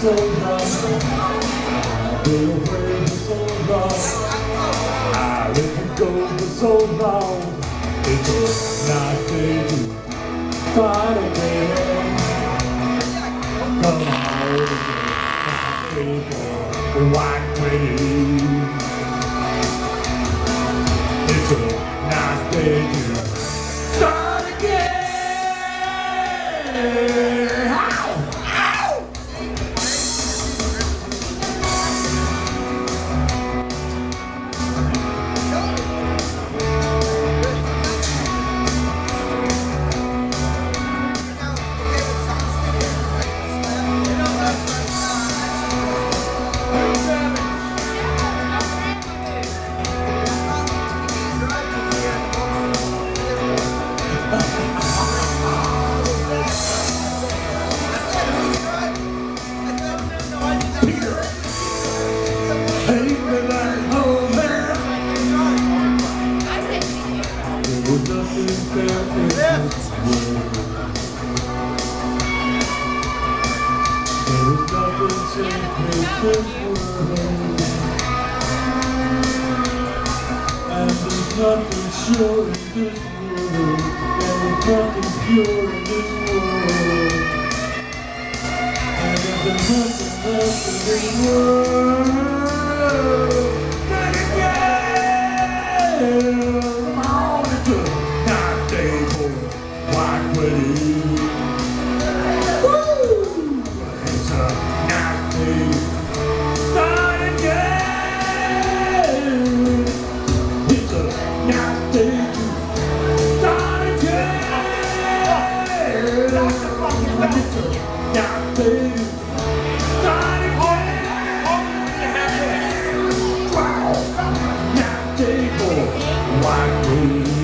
so long. I've been away so long. I let you go for so long. It's a nice day to start again. Come on, people, the white wedding. It's a nice day to nothing in this world. And there's nothing sure in this world. And there's nothing pure in this world. And there's nothing left in this world, on white wedding. Woo! Wow.